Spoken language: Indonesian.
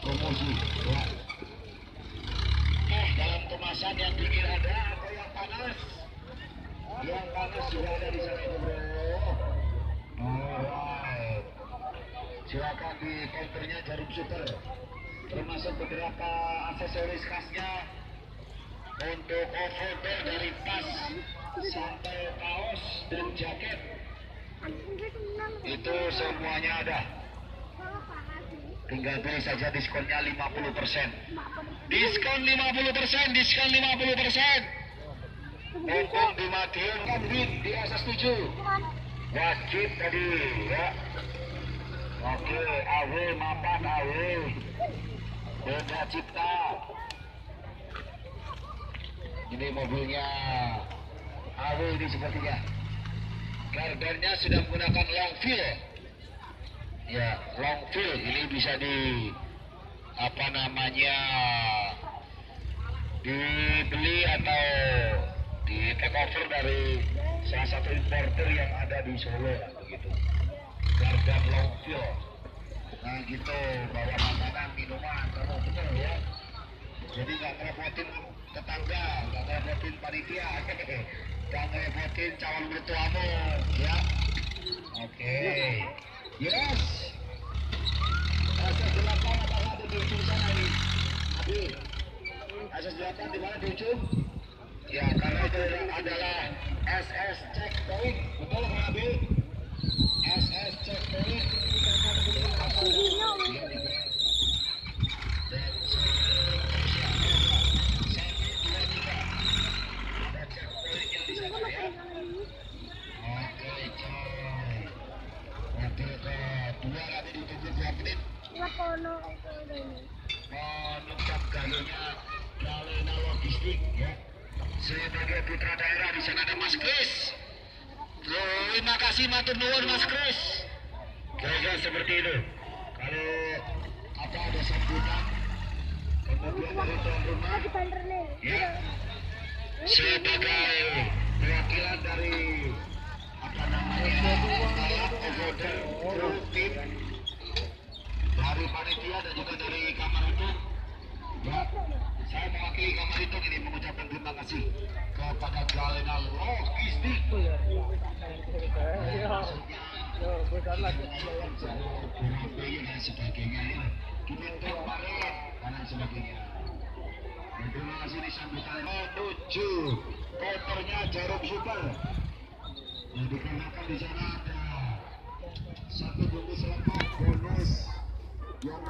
promosi. Nah, dalam kemasan yang dingin ada atau yang panas? Yang panas juga ada di sana itu bro. Alright. Silakan di counternya jarum super. Termasuk beberapa aksesoris khasnya untuk overall dari tas sampai kaos dan jaket itu semuanya ada. Tinggal beli saja diskonnya 50%. Diskon 50%, diskon 50%. Mumpung di Madiun kan di SS7. Wajib tadi ya. Oke, awe mapan awe. Beda cipta. Ini mobilnya awe ini sepertinya. Gardennya sudah menggunakan long fill. Ya, long fill ini bisa di apa namanya dibeli atau di take over dari salah satu importer yang ada di Solo begitu. Garden long fill. Nah gitu bawa makanan minuman kamu betul ya. Jadi nggak ngerepotin tetangga, nggak ngerepotin panitia, nggak ngerepotin calon mertuamu, ya. Oke, yes. Asas delapan apakah ada di ujung sana ini? Abi, asas delapan di mana di ujung? Ya, karena itu adalah SS checkpoint, betul Pak Abi? SS checkpoint. Oke, coy. Menukar gayanya Galena Logistik ya. Sebagai putra daerah di sana ada Mas Kris. Terima kasih matur nuwun Mas Kris. Kira-kira seperti itu. Kalau apa ada sambutan kemudian dari tuan rumah ya sebagai perwakilan dari apa namanya overorder group tim dari panitia dan juga dari kamar itu ya saya mewakili kamar itu ini mengucapkan terima kasih kepada Galena Logistik Surabaya dan sebagainya ya. Kita kemarin dan sebagainya. Dan terima kasih disampaikan. Menuju kotornya jarum super. Yang dikenakan di sana ada satu bungkus lengkap bonus yang